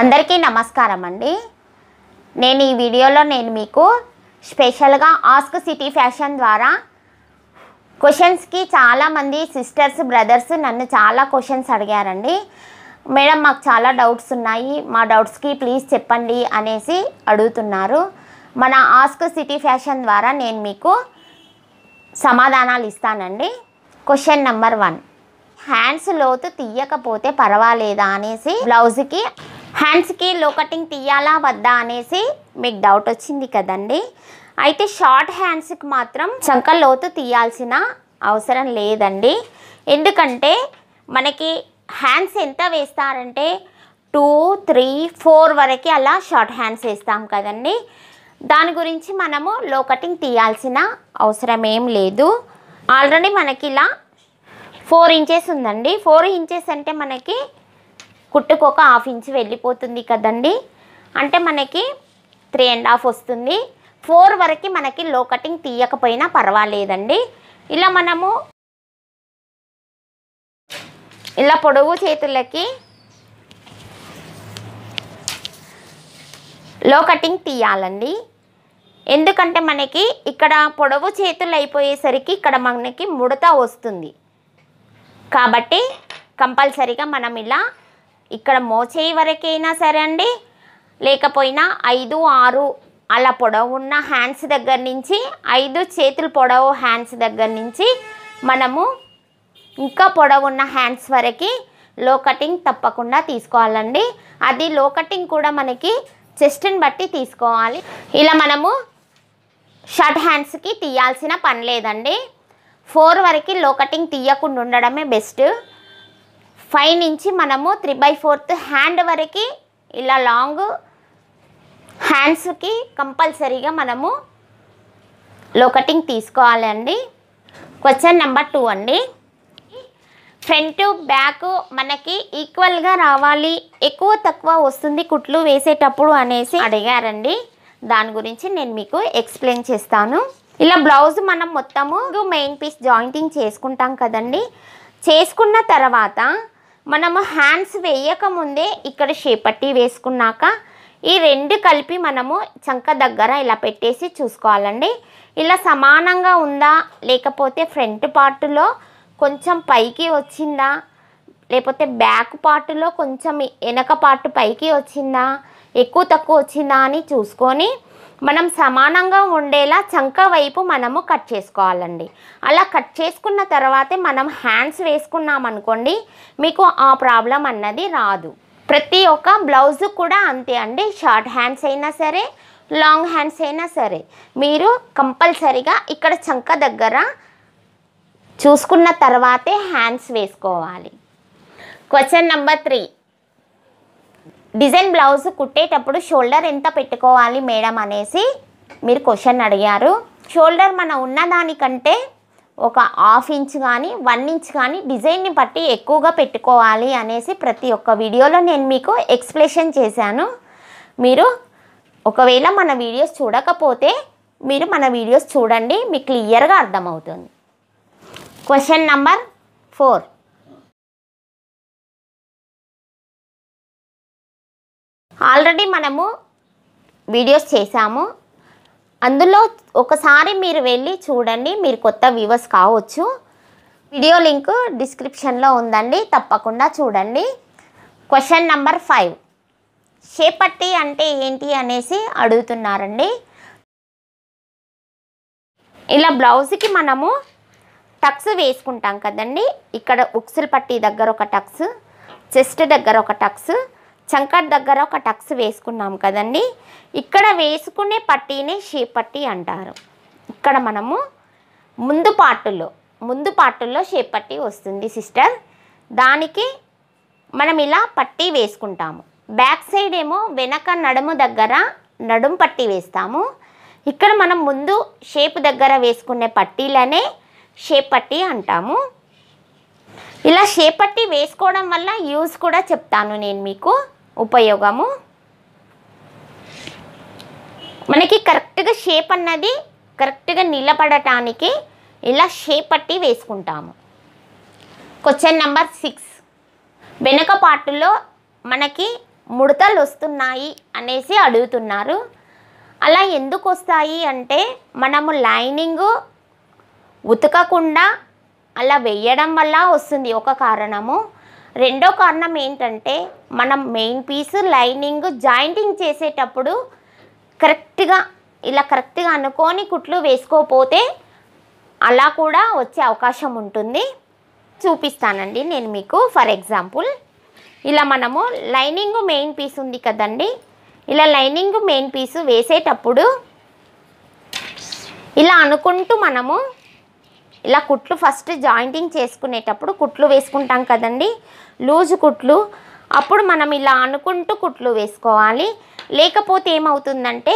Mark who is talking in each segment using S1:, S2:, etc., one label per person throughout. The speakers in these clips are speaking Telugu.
S1: అందరికీ నమస్కారం అండి. నేను ఈ వీడియోలో నేను మీకు స్పెషల్గా ఆస్క్ సిటీ ఫ్యాషన్ ద్వారా క్వశ్చన్స్కి చాలామంది సిస్టర్స్ బ్రదర్స్ నన్ను చాలా క్వశ్చన్స్ అడిగారండి. మేడం మాకు చాలా డౌట్స్ ఉన్నాయి. మా డౌట్స్కి ప్లీజ్ చెప్పండి అనేసి అడుగుతున్నారు. మన ఆస్క్ సిటీ ఫ్యాషన్ ద్వారా నేను మీకు సమాధానాలు ఇస్తానండి. Question number one. హ్యాండ్స్ లోతు తీయకపోతే పర్వాలేదా అనేసి బ్లౌజ్కి హ్యాండ్స్కి లో కటింగ్ తీయాలా వద్దా అనేసి మీకు డౌట్ వచ్చింది కదండి. అయితే షార్ట్ హ్యాండ్స్కి మాత్రం చంక లోతు తీయాల్సిన అవసరం లేదండి. ఎందుకంటే మనకి హ్యాండ్స్ ఎంత వేస్తారంటే టూ త్రీ ఫోర్ వరకు అలా షార్ట్ హ్యాండ్స్ వేస్తాం కదండి. దాని గురించి మనము లో కటింగ్ తీయాల్సిన అవసరం ఏం లేదు. ఆల్రెడీ మనకి ఇలా ఫోర్ ఇంచెస్ ఉందండి. ఫోర్ ఇంచెస్ అంటే మనకి కుట్టుకు ఒక హాఫ్ ఇంచ్ వెళ్ళిపోతుంది కదండి. అంటే మనకి త్రీ అండ్ హాఫ్ వస్తుంది. ఫోర్ వరకు మనకి లో కటింగ్ తీయకపోయినా పర్వాలేదండి. ఇలా మనము ఇలా పొడవు చేతులకి లో కటింగ్ తీయాలండి. ఎందుకంటే మనకి ఇక్కడ పొడవు చేతులు అయిపోయేసరికి ఇక్కడ మనకి ముడత వస్తుంది. కాబట్టి కంపల్సరీగా మనం ఇలా ఇక్కడ మోచేయి వరకైనా సరే అండి. లేకపోయినా ఐదు ఆరు అలా పొడవు ఉన్న హ్యాండ్స్ దగ్గర నుంచి ఐదు చేతులు పొడవు హ్యాండ్స్ దగ్గర నుంచి మనము ఇంకా పొడవు ఉన్న హ్యాండ్స్ వరకు లో కటింగ్ తప్పకుండా తీసుకోవాలండి. అది లో కటింగ్ కూడా మనకి చెస్ట్ని బట్టి తీసుకోవాలి. ఇలా మనము షర్ట్ హ్యాండ్స్కి తీయాల్సిన పని లేదండి. ఫోర్ వరకు లో కటింగ్ తీయకుండా ఉండడమే బెస్ట్ ఫైవ్ నుంచి మనము త్రీ బై ఫోర్త్ హ్యాండ్ వరకు ఇలా లాంగ్ హ్యాండ్స్కి కంపల్సరీగా మనము లో కటింగ్ తీసుకోవాలి క్వశ్చన్ నెంబర్ టూ అండి. ఫ్రంట్ బ్యాక్ మనకి ఈక్వల్గా రావాలి ఎక్కువ తక్కువ వస్తుంది కుట్లు వేసేటప్పుడు అనేసి అడిగారండి. దాని గురించి నేను మీకు ఎక్స్ప్లెయిన్ చేస్తాను. ఇలా బ్లౌజ్ మనం మొత్తము మెయిన్ పీస్ జాయింటింగ్ చేసుకుంటాం కదండి. చేసుకున్న తర్వాత మనము హ్యాండ్స్ వేయక ముందే ఇక్కడ షేపట్టి వేసుకున్నాక ఈ రెండు కలిపి మనము చంక దగ్గర ఇలా పెట్టేసి చూసుకోవాలండి. ఇలా సమానంగా ఉందా లేకపోతే ఫ్రంట్ పార్ట్లో కొంచెం పైకి వచ్చిందా లేకపోతే బ్యాక్ పార్ట్లో కొంచెం వెనక పార్ట్ పైకి వచ్చిందా ఎక్కువ తక్కువ వచ్చిందా అని చూసుకొని మనం సమానంగా ఉండేలా చంక వైపు మనము కట్ చేసుకోవాలండి. అలా కట్ చేసుకున్న తర్వాతే మనం హ్యాండ్స్ వేసుకున్నాం అనుకోండి మీకు ఆ ప్రాబ్లం అన్నది రాదు. ప్రతి ఒక్క బ్లౌజ్ కూడా అంతే అండి. షార్ట్ హ్యాండ్స్ అయినా సరే లాంగ్ హ్యాండ్స్ అయినా సరే మీరు కంపల్సరిగా ఇక్కడ చంక దగ్గర చూసుకున్న తర్వాతే హ్యాండ్స్ వేసుకోవాలి. Question number three. Design blouse కుట్టేటప్పుడు షోల్డర్ ఎంత పెట్టుకోవాలి మేడం అనేసి మీరు క్వశ్చన్ అడిగారు. షోల్డర్ మన ఉన్నదానికంటే ఒక హాఫ్ ఇంచ్ కానీ వన్ ఇంచ్ కానీ డిజైన్ని బట్టి ఎక్కువగా పెట్టుకోవాలి అనేసి ప్రతి ఒక్క వీడియోలో నేను మీకు ఎక్స్ప్లెషన్ చేశాను. మీరు ఒకవేళ మన వీడియోస్ చూడకపోతే మీరు మన వీడియోస్ చూడండి మీకు క్లియర్గా అర్థమవుతుంది. Question number four. ఆల్రెడీ మనము వీడియోస్ చేశాము. అందులో ఒకసారి మీరు వెళ్ళి చూడండి మీరు కొత్త వ్యూవర్స్ కావచ్చు. వీడియో లింక్ డిస్క్రిప్షన్లో ఉందండి తప్పకుండా చూడండి. Question number five. చేపట్టి అంటే ఏంటి అనేసి అడుగుతున్నారండి. ఇలా బ్లౌజ్కి మనము టక్స్ వేసుకుంటాం కదండి. ఇక్కడ ఉక్సుల పట్టి దగ్గర ఒక టక్స్ చెస్ట్ దగ్గర ఒక టక్స్ చంకట్ దగ్గర ఒక టక్స్ వేసుకున్నాం కదండి. ఇక్కడ వేసుకునే పట్టీని షేప్ పట్టీ అంటారు. ఇక్కడ మనము ముందు పార్టులో ముందు పార్టుల్లో షేప్ పట్టీ వస్తుంది సిస్టర్. దానికి మనం ఇలా పట్టీ వేసుకుంటాము. బ్యాక్ సైడ్ ఏమో వెనక నడుము దగ్గర నడుము పట్టీ వేస్తాము. ఇక్కడ మనం ముందు షేప్ దగ్గర వేసుకునే పట్టీలనే షేప్ పట్టీ అంటాము. ఇలా షేప్ పట్టీ వేసుకోవడం వల్ల యూజ్ కూడా చెప్తాను నేను మీకు. ఉపయోగము? మనకి కరెక్ట్గా షేప్ అన్నది కరెక్ట్గా నిలబడటానికి ఇలా షేప్ పట్టి వేసుకుంటాము. Question number six. వెనుక పార్టులో మనకి ముడతలు వస్తున్నాయి అనేసి అడుగుతున్నారు. అలా ఎందుకు వస్తాయి అంటే మనము లైనింగ్ ఉతకకుండా అలా వేయడం వల్ల వస్తుంది ఒక కారణము. రెండో కారణం ఏంటంటే మనం మెయిన్ పీస్ లైనింగ్ జాయింటింగ్ చేసేటప్పుడు కరెక్ట్గా ఇలా కరెక్ట్గా అనుకొని కుట్లు వేసుకోకపోతే అలా కూడా వచ్చే అవకాశం ఉంటుంది. చూపిస్తానండి నేను మీకు ఫర్ ఎగ్జాంపుల్ ఇలా మనము లైనింగ్ మెయిన్ పీస్ ఉంది కదండి. ఇలా లైనింగ్ మెయిన్ పీస్ వేసేటప్పుడు ఇలా అనుకుంటూ మనము ఇలా కుట్లు ఫస్ట్ జాయింటింగ్ చేసుకునేటప్పుడు కుట్లు వేసుకుంటాం కదండి. లూజు కుట్లు. అప్పుడు మనం ఇలా అనుకుంటూ కుట్లు వేసుకోవాలి. లేకపోతే ఏమవుతుందంటే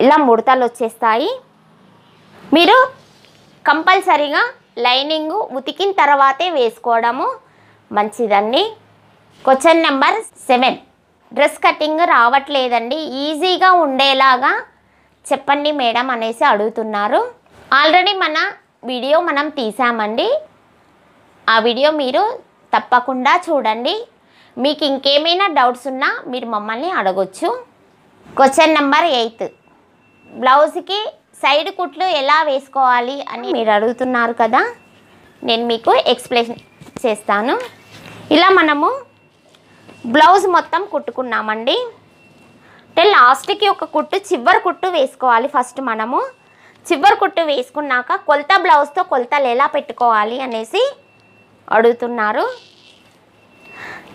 S1: ఇలా ముడతలు వచ్చేస్తాయి. మీరు కంపల్సరీగా లైనింగ్ ఉతికిన తర్వాతే వేసుకోవడము మంచిదండి. Question number seven dress cutting రావట్లేదండి. ఈజీగా ఉండేలాగా చెప్పండి మేడం అనేసి అడుగుతున్నారు. ఆల్రెడీ మన వీడియో మనం తీసామండి. ఆ వీడియో మీరు తప్పకుండా చూడండి. మీకు ఇంకేమైనా డౌట్స్ ఉన్నా మీరు మమ్మల్ని అడగొచ్చు. క్వశ్చన్ నెంబర్ ఎయిత్ బ్లౌజ్కి సైడ్ కుట్లు ఎలా వేసుకోవాలి అని మీరు అడుగుతున్నారు కదా? నేను మీకు ఎక్స్ప్లెయిన్ చేస్తాను. ఇలా మనము బ్లౌజ్ మొత్తం కుట్టుకున్నామండి. అంటే లాస్ట్కి ఒక కుట్టు చివరి కుట్టు వేసుకోవాలి ఫస్ట్ మనము. చివరి కుట్టు వేసుకున్నాక కొలత బ్లౌజ్తో కొలతలు ఎలా పెట్టుకోవాలి అనేసి అడుగుతున్నారు.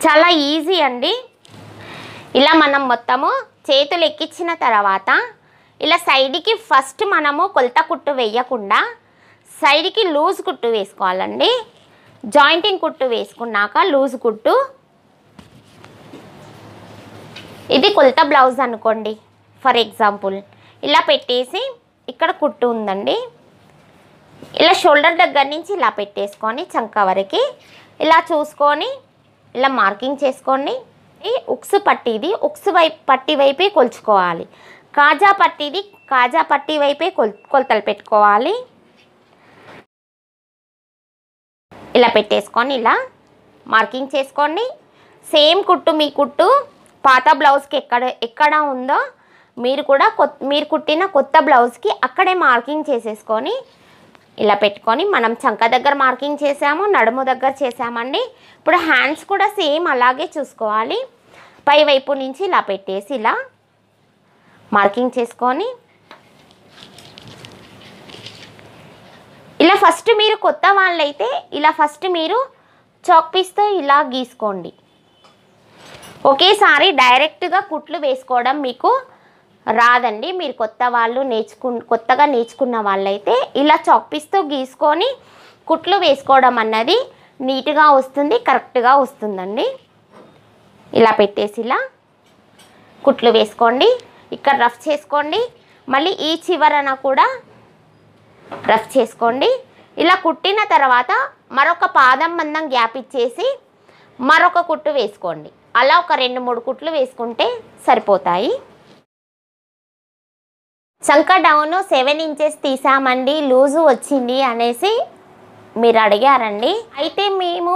S1: చాలా ఈజీ అండి. ఇలా మనం మొత్తము చేతులు ఎక్కించిన తర్వాత ఇలా సైడ్కి ఫస్ట్ మనము కొలత కుట్టు వేయకుండా సైడ్కి లూజ్ కుట్టు వేసుకోవాలండి. జాయింటింగ్ కుట్టు వేసుకున్నాక లూజ్ కుట్టు. ఇది కొలత బ్లౌజ్ అనుకోండి. For example. ఇలా పెట్టేసి ఇక్కడ కుట్టు ఉందండి. ఇలా షోల్డర్ దగ్గర నుంచి ఇలా పెట్టేసుకొని చంక వరకు ఇలా చూసుకొని ఇలా మార్కింగ్ చేసుకోండి. ఈ ఉక్స్ పట్టిది ఉక్స్ వైపు పట్టి వైపే కొలుచుకోవాలి. కాజా పట్టిది కాజా పట్టి వైపే కొల్ కొలతలు పెట్టుకోవాలి. ఇలా పెట్టేసుకొని ఇలా మార్కింగ్ చేసుకోండి. సేమ్ కుట్టు మీ కుట్టు. పాత బ్లౌజ్కి ఎక్కడ ఎక్కడ ఉందో మీరు కూడా కొత్త మీరు కుట్టిన కొత్త బ్లౌజ్కి అక్కడే మార్కింగ్ చేసేసుకొని ఇలా పెట్టుకొని మనం చంక దగ్గర మార్కింగ్ చేసాము నడుము దగ్గర చేసామండి. ఇప్పుడు హ్యాండ్స్ కూడా సేమ్ అలాగే చూసుకోవాలి. పై వైపు నుంచి ఇలా పెట్టేసి ఇలా మార్కింగ్ చేసుకొని ఇలా ఫస్ట్ మీరు కొత్త వాళ్ళైతే ఇలా ఫస్ట్ మీరు చాక్ పీస్తో ఇలా గీసుకోండి. ఒకేసారి డైరెక్ట్గా కుట్లు వేసుకోవడం మీకు రాదండి. మీరు కొత్త వాళ్ళు నేర్చుకు కొత్తగా నేర్చుకున్న వాళ్ళైతే ఇలా చాక్ పీస్తో గీసుకొని కుట్లు వేసుకోవడం అన్నది నీట్గా వస్తుంది కరెక్ట్గా వస్తుందండి. ఇలా పెట్టేసి ఇలా కుట్లు వేసుకోండి. ఇక్కడ రఫ్ చేసుకోండి. మళ్ళీ ఈ చివరన కూడా రఫ్ చేసుకోండి. ఇలా కుట్టిన తర్వాత మరొక పాదం మందం గ్యాప్ ఇచ్చేసి మరొక కుట్టు వేసుకోండి. అలా ఒక రెండు మూడు కుట్లు వేసుకుంటే సరిపోతాయి. చంక డౌన్ సెవెన్ ఇంచెస్ తీసామండి లూజు వచ్చింది అనేసి మీరు అడిగారండి. అయితే మేము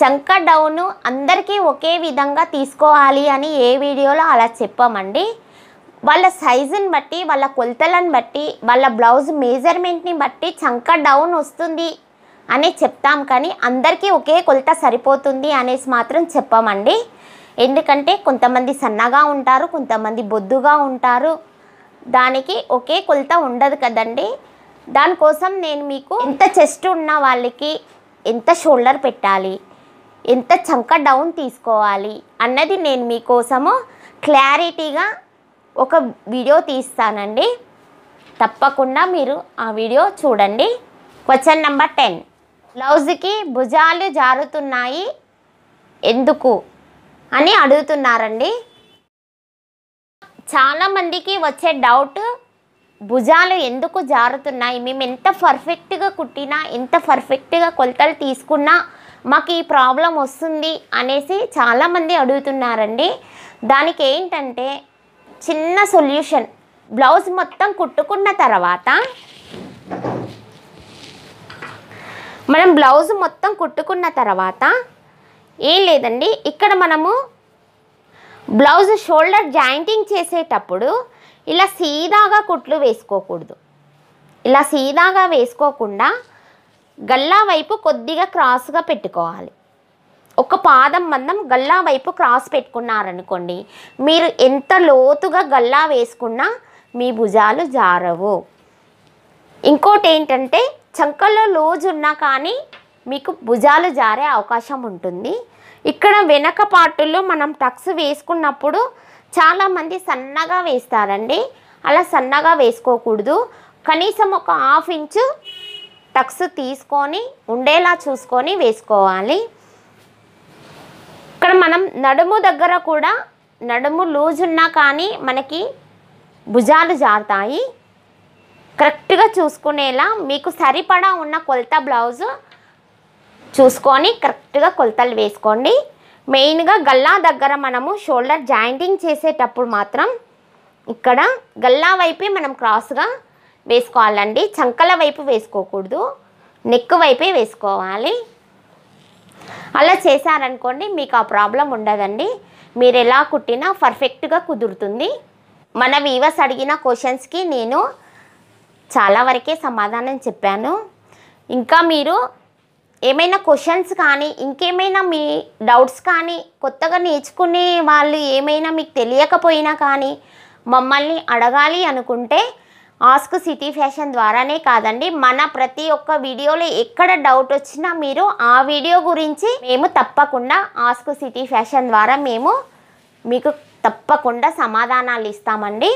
S1: చంక డౌన్ అందరికీ ఒకే విధంగా తీసుకోవాలి అని ఏ వీడియోలో అలా చెప్పామండి. వాళ్ళ సైజుని బట్టి వాళ్ళ కొలతలను బట్టి వాళ్ళ బ్లౌజ్ మేజర్మెంట్ని బట్టి చంక డౌన్ వస్తుంది అని చెప్తాం. కానీ అందరికీ ఒకే కొలత సరిపోతుంది అనేసి మాత్రం చెప్పామండి. ఎందుకంటే కొంతమంది సన్నగా ఉంటారు కొంతమంది బొద్దుగా ఉంటారు. దానికి ఒకే కొలత ఉండదు కదండి. దానికోసం నేను మీకు ఎంత చెస్ట్ ఉన్న వాళ్ళకి ఎంత షోల్డర్ పెట్టాలి ఎంత చంక డౌన్ తీసుకోవాలి అన్నది నేను మీకోసము క్లారిటీగా ఒక వీడియో తీస్తానండి. తప్పకుండా మీరు ఆ వీడియో చూడండి. Question number ten. బ్లౌజ్కి భుజాలు జారుతున్నాయి ఎందుకు అని అడుగుతున్నారండి. చాలామందికి వచ్చే డౌట్ భుజాలు ఎందుకు జారుతున్నాయి? మేము ఎంత పర్ఫెక్ట్గా కుట్టినా ఎంత పర్ఫెక్ట్గా కొలతలు తీసుకున్నా మాకు ఈ ప్రాబ్లం వస్తుంది అనేసి చాలామంది అడుగుతున్నారండి. దానికి ఏంటంటే చిన్న సొల్యూషన్ బ్లౌజ్ మొత్తం కుట్టుకున్న తర్వాత మనం బ్లౌజ్ మొత్తం కుట్టుకున్న తర్వాత ఏం లేదండి ఇక్కడ మనము బ్లౌజ్ షోల్డర్ జాయింటింగ్ చేసేటప్పుడు ఇలా సీదాగా కుట్లు వేసుకోకూడదు. ఇలా సీదాగా వేసుకోకుండా గల్లా వైపు కొద్దిగా క్రాస్గా పెట్టుకోవాలి. ఒక పాదం మందం గల్లా వైపు క్రాస్ పెట్టుకున్నారనుకోండి మీరు ఎంత లోతుగా గల్లా వేసుకున్నా మీ భుజాలు జారవు. ఇంకోటి ఏంటంటే చంకల్లో లోజు ఉన్నా కానీ మీకు భుజాలు జారే అవకాశం ఉంటుంది. ఇక్కడ వెనక పార్టుల్లో మనం టక్స్ వేసుకున్నప్పుడు చాలామంది సన్నగా వేస్తారండి. అలా సన్నగా వేసుకోకూడదు. కనీసం ఒక హాఫ్ ఇంచు టక్స్ తీసుకొని ఉండేలా చూసుకొని వేసుకోవాలి. ఇక్కడ మనం నడుము దగ్గర కూడా నడుము లూజ్ ఉన్నా కానీ మనకి భుజాలు జారుతాయి. కరెక్ట్గా చూసుకునేలా మీకు సరిపడా ఉన్న కొలత బ్లౌజు చూసుకొని కరెక్ట్గా కొలతలు వేసుకోండి. మెయిన్గా గల్లా దగ్గర మనము షోల్డర్ జాయింటింగ్ చేసేటప్పుడు మాత్రం ఇక్కడ గల్లా వైపే మనం క్రాస్గా వేసుకోవాలండి. చంకల వైపు వేసుకోకూడదు. నెక్ వైపే వేసుకోవాలి. అలా చేశారనుకోండి మీకు ఆ ప్రాబ్లం ఉండదండి. మీరు ఎలా కుట్టినా పర్ఫెక్ట్గా కుదురుతుంది. మన వీవర్స్ అడిగిన క్వశ్చన్స్కి నేను చాలా వరకే సమాధానం చెప్పాను. ఇంకా మీరు ఏమైనా క్వశ్చన్స్ కానీ ఇంకేమైనా మీ డౌట్స్ కానీ కొత్తగా నేర్చుకునే వాళ్ళు ఏమైనా మీకు తెలియకపోయినా కానీ మమ్మల్ని అడగాలి అనుకుంటే ఆస్క్ సిటీ ఫ్యాషన్ ద్వారానే కాదండి. మన ప్రతి ఒక్క వీడియోలో ఎక్కడ డౌట్ వచ్చినా మీరు ఆ వీడియో గురించి మేము తప్పకుండా ఆస్క్ సిటీ ఫ్యాషన్ ద్వారా మేము మీకు తప్పకుండా సమాధానాలు ఇస్తామండి.